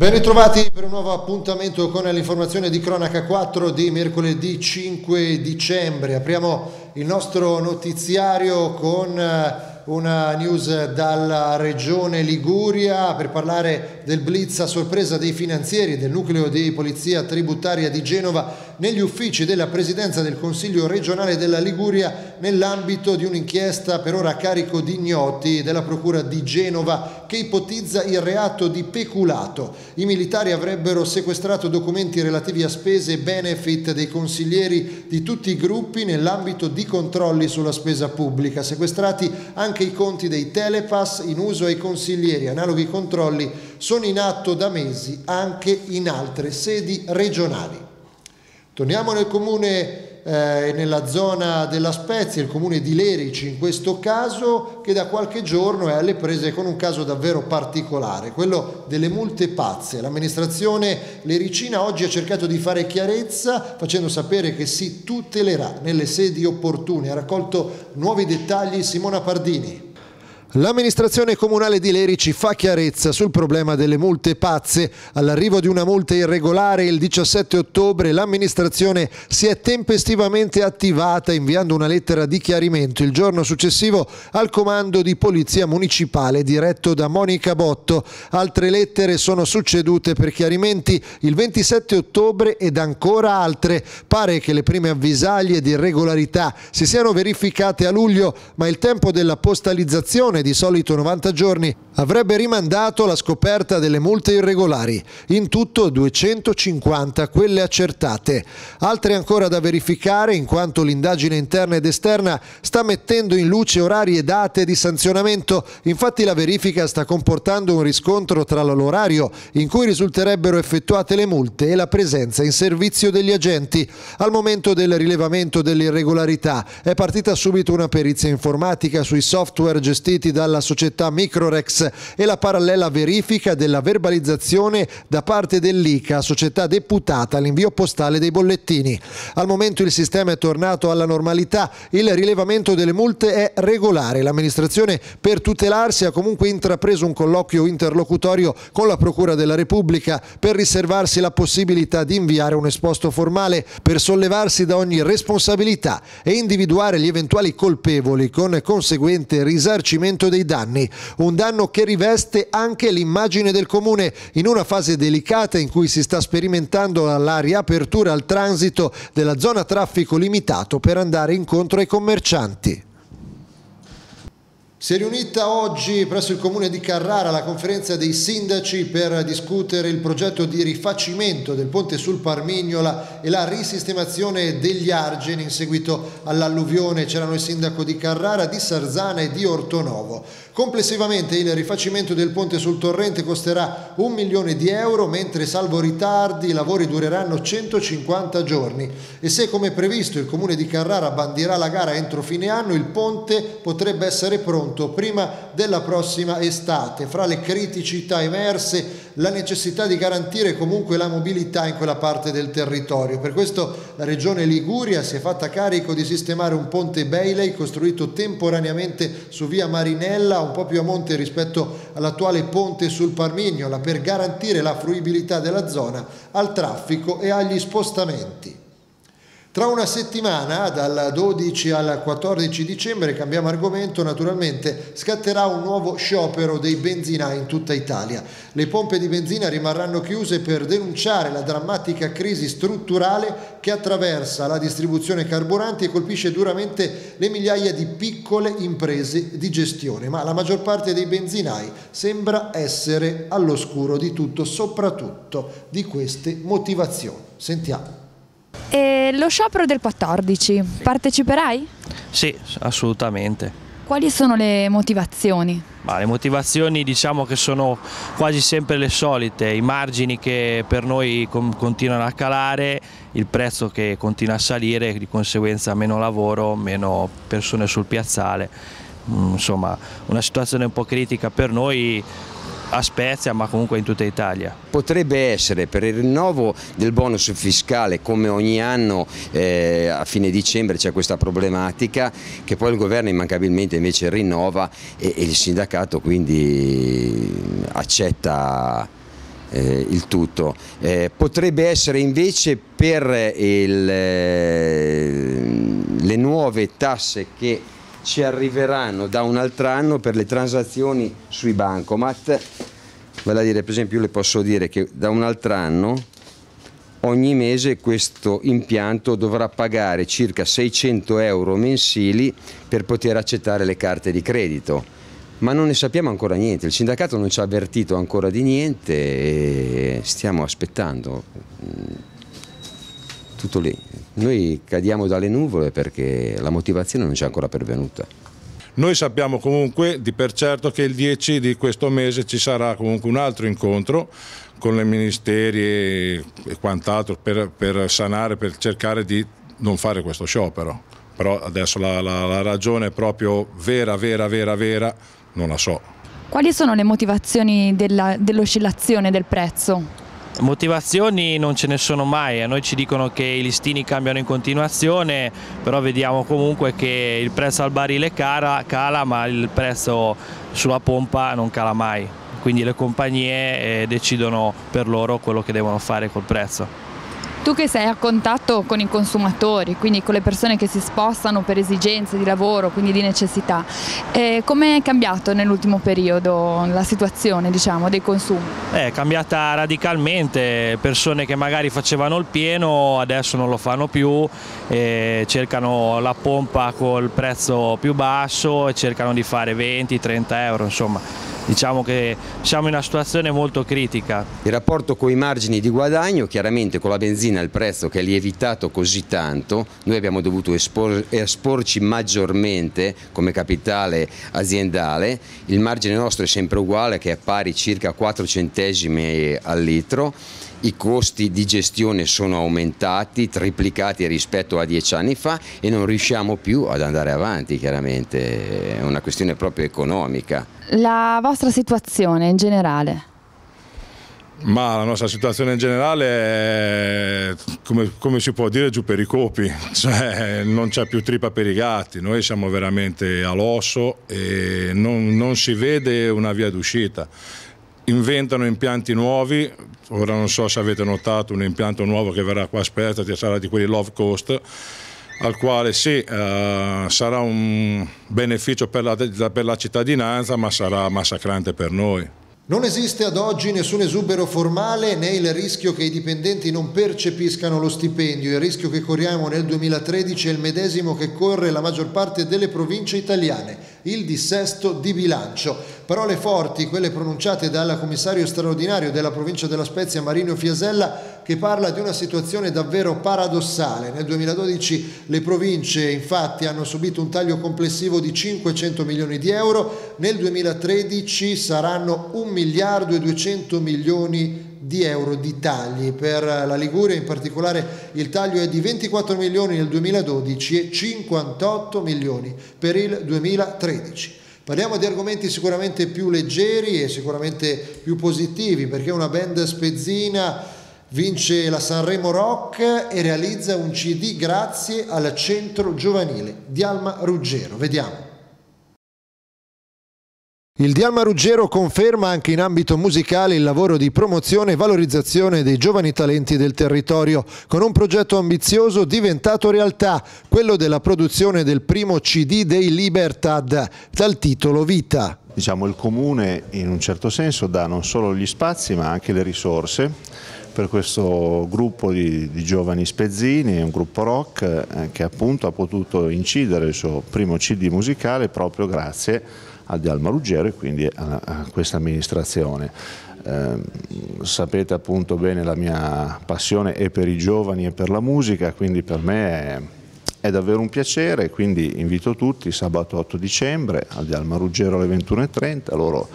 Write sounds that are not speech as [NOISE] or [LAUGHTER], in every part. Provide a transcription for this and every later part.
Ben ritrovati per un nuovo appuntamento con l'informazione di Cronaca 4 di mercoledì 5 dicembre. Apriamo il nostro notiziario con eh, una news dalla regione Liguria per parlare del blitz a sorpresa dei finanzieri del nucleo di polizia tributaria di Genova negli uffici della Presidenza del Consiglio regionale della Liguria nell'ambito di un'inchiesta per ora a carico di ignoti della Procura di Genova che ipotizza il reato di peculato. I militari avrebbero sequestrato documenti relativi a spese e benefit dei consiglieri di tutti i gruppi nell'ambito di controlli sulla spesa pubblica, sequestrati anche i conti dei telepass in uso ai consiglieri. Analoghi controlli sono in atto da mesi anche in altre sedi regionali. Torniamo nel comune eh, nella zona della Spezia, il comune di Lerici in questo caso, che da qualche giorno è alle prese con un caso davvero particolare, quello delle multe pazze. L'amministrazione lericina oggi ha cercato di fare chiarezza facendo sapere che si tutelerà nelle sedi opportune. Ha raccolto nuovi dettagli Simona Pardini. L'amministrazione comunale di Lerici fa chiarezza sul problema delle multe pazze. All'arrivo di una multa irregolare il 17 ottobre l'amministrazione si è tempestivamente attivata inviando una lettera di chiarimento il giorno successivo al comando di polizia municipale diretto da Monica Botto. Altre lettere sono succedute per chiarimenti il 27 ottobre ed ancora altre. Pare che le prime avvisaglie di irregolarità si siano verificate a luglio, ma il tempo della postalizzazione di solito 90 giorni, avrebbe rimandato la scoperta delle multe irregolari, in tutto 250 quelle accertate. Altre ancora da verificare in quanto l'indagine interna ed esterna sta mettendo in luce orari e date di sanzionamento, infatti la verifica sta comportando un riscontro tra l'orario in cui risulterebbero effettuate le multe e la presenza in servizio degli agenti. Al momento del rilevamento delle irregolarità è partita subito una perizia informatica sui software gestiti effettuati dalla società Microrex e la parallela verifica della verbalizzazione da parte dell'ICA, società deputata all'invio postale dei bollettini. Al momento il sistema è tornato alla normalità, il rilevamento delle multe è regolare. L'amministrazione per tutelarsi ha comunque intrapreso un colloquio interlocutorio con la Procura della Repubblica per riservarsi la possibilità di inviare un esposto formale per sollevarsi da ogni responsabilità e individuare gli eventuali colpevoli con conseguente risarcimento risarcimento dei danni, un danno che riveste anche l'immagine del comune in una fase delicata in cui si sta sperimentando la riapertura al transito della zona traffico limitato per andare incontro ai commercianti. Si è riunita oggi presso il comune di Carrara la conferenza dei sindaci per discutere il progetto di rifacimento del ponte sul Parmignola e la risistemazione degli argini in seguito all'alluvione. C'erano il sindaco di Carrara, di Sarzana e di Ortonovo. Complessivamente il rifacimento del ponte sul torrente costerà un milione di euro, mentre salvo ritardi i lavori dureranno 150 giorni e se come previsto il comune di Carrara bandirà la gara entro fine anno, il ponte potrebbe essere pronto prima della prossima estate. Fra le criticità emerse la necessità di garantire comunque la mobilità in quella parte del territorio. Per questo la regione Liguria si è fatta carico di sistemare un ponte Bailey costruito temporaneamente su via Marinella un po' più a monte rispetto all'attuale ponte sul Parmignola per garantire la fruibilità della zona al traffico e agli spostamenti. Tra una settimana, dal 12 al 14 dicembre, cambiamo argomento, naturalmente scatterà un nuovo sciopero dei benzinai in tutta Italia. Le pompe di benzina rimarranno chiuse per denunciare la drammatica crisi strutturale che attraversa la distribuzione carburanti e colpisce duramente le migliaia di piccole imprese di gestione, ma la maggior parte dei benzinai sembra essere all'oscuro di tutto, soprattutto di queste motivazioni. Sentiamo. E lo sciopero del 14, parteciperai? Sì, assolutamente. Quali sono le motivazioni? Ma le motivazioni diciamo che sono quasi sempre le solite, i margini che per noi continuano a calare, il prezzo che continua a salire, di conseguenza meno lavoro, meno persone sul piazzale, mm, insomma una situazione un po' critica per noi a Spezia ma comunque in tutta Italia. Potrebbe essere per il rinnovo del bonus fiscale come ogni anno eh, a fine dicembre c'è questa problematica che poi il governo immancabilmente invece rinnova e, e il sindacato quindi accetta eh, il tutto. Eh, potrebbe essere invece per il, eh, le nuove tasse che ci arriveranno da un altro anno per le transazioni sui bancomat, vale a dire per esempio io le posso dire che da un altro anno ogni mese questo impianto dovrà pagare circa 600 euro mensili per poter accettare le carte di credito ma non ne sappiamo ancora niente, il sindacato non ci ha avvertito ancora di niente e stiamo aspettando. Tutto lì. Noi cadiamo dalle nuvole perché la motivazione non ci è ancora pervenuta. Noi sappiamo comunque di per certo che il 10 di questo mese ci sarà comunque un altro incontro con i ministeri e quant'altro per, per sanare, per cercare di non fare questo sciopero. Però adesso la, la, la ragione proprio vera, vera, vera, vera non la so. Quali sono le motivazioni dell'oscillazione del prezzo? Motivazioni non ce ne sono mai, a noi ci dicono che i listini cambiano in continuazione, però vediamo comunque che il prezzo al barile cala, cala ma il prezzo sulla pompa non cala mai, quindi le compagnie eh, decidono per loro quello che devono fare col prezzo. Tu che sei a contatto con i consumatori, quindi con le persone che si spostano per esigenze di lavoro, quindi di necessità, eh, come è cambiato nell'ultimo periodo la situazione diciamo, dei consumi? È cambiata radicalmente, persone che magari facevano il pieno adesso non lo fanno più, eh, cercano la pompa col prezzo più basso e cercano di fare 20-30 euro, insomma diciamo che siamo in una situazione molto critica. Il rapporto con i margini di guadagno, chiaramente con la benzina il prezzo che è lievitato così tanto, noi abbiamo dovuto espor esporci maggiormente come capitale aziendale, il margine nostro è sempre uguale che è pari circa 4 centesimi al litro i costi di gestione sono aumentati, triplicati rispetto a dieci anni fa e non riusciamo più ad andare avanti, chiaramente è una questione proprio economica. La vostra situazione in generale? Ma la nostra situazione in generale è, come, come, si può dire, giù per i copi, [LAUGHS] cioè non c'è più trippa per i gatti, noi siamo veramente all'osso e non, non si vede una via d'uscita inventano impianti nuovi, ora non so se avete notato un impianto nuovo che verrà qua aspetta, sarà di quelli Love Coast, al quale sì, eh, sarà un beneficio per la, per la cittadinanza, ma sarà massacrante per noi. Non esiste ad oggi nessun esubero formale né il rischio che i dipendenti non percepiscano lo stipendio. Il rischio che corriamo nel 2013 è il medesimo che corre la maggior parte delle province italiane, il dissesto di bilancio. Parole forti, quelle pronunciate dal commissario straordinario della provincia della Spezia Marino Fiasella che parla di una situazione davvero paradossale. Nel 2012 le province infatti hanno subito un taglio complessivo di 500 milioni di euro, nel 2013 saranno 1 miliardo e 200 milioni di euro di tagli per la Liguria, in particolare il taglio è di 24 milioni nel 2012 e 58 milioni per il 2013. Parliamo di argomenti sicuramente più leggeri e sicuramente più positivi perché una band spezzina vince la Sanremo Rock e realizza un CD grazie al centro giovanile di Alma Ruggero. Vediamo. Il Dialma Ruggero conferma anche in ambito musicale il lavoro di promozione e valorizzazione dei giovani talenti del territorio, con un progetto ambizioso diventato realtà, quello della produzione del primo CD dei Libertad, dal titolo Vita. Diciamo il comune in un certo senso dà non solo gli spazi ma anche le risorse per questo gruppo di, di giovani spezzini, un gruppo rock eh, che appunto ha potuto incidere il suo primo CD musicale proprio grazie al Dialma Ruggero e quindi a, a questa amministrazione. Eh, sapete appunto bene la mia passione è per i giovani e per la musica, quindi per me è, è davvero un piacere, quindi invito tutti sabato 8 dicembre al Dialma Ruggero alle 21.30, loro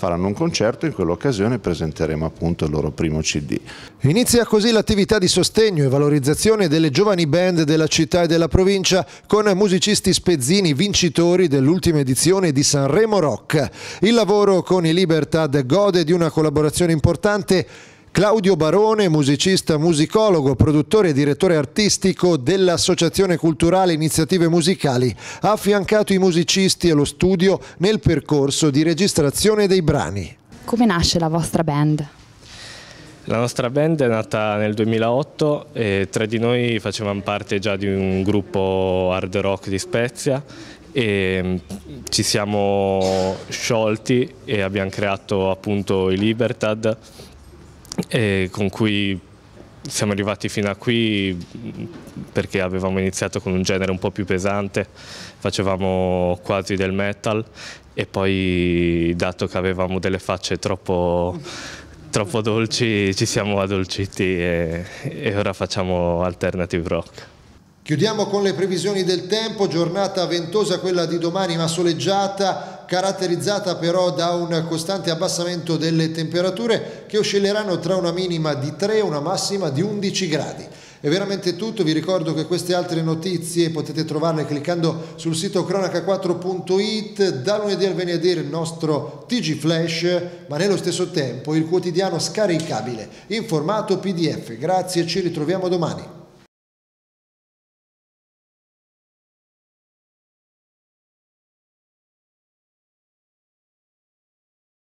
faranno un concerto e in quell'occasione presenteremo appunto il loro primo CD. Inizia così l'attività di sostegno e valorizzazione delle giovani band della città e della provincia con musicisti spezzini vincitori dell'ultima edizione di Sanremo Rock. Il lavoro con i Libertad gode di una collaborazione importante Claudio Barone, musicista, musicologo, produttore e direttore artistico dell'Associazione Culturale Iniziative Musicali, ha affiancato i musicisti e lo studio nel percorso di registrazione dei brani. Come nasce la vostra band? La nostra band è nata nel 2008 e tre di noi facevamo parte già di un gruppo hard rock di Spezia e mm, ci siamo sciolti e abbiamo creato appunto i Libertad con cui siamo arrivati fino a qui perché avevamo iniziato con un genere un po' più pesante, facevamo quasi del metal e poi dato che avevamo delle facce troppo troppo dolci ci siamo addolciti e, e ora facciamo alternative rock. Chiudiamo con le previsioni del tempo, giornata ventosa quella di domani ma soleggiata, caratterizzata però da un costante abbassamento delle temperature che oscilleranno tra una minima di 3 e una massima di 11 gradi. È veramente tutto, vi ricordo che queste altre notizie potete trovarle cliccando sul sito cronaca4.it, da lunedì al venerdì il nostro TG Flash, ma nello stesso tempo il quotidiano scaricabile in formato PDF. Grazie, ci ritroviamo domani.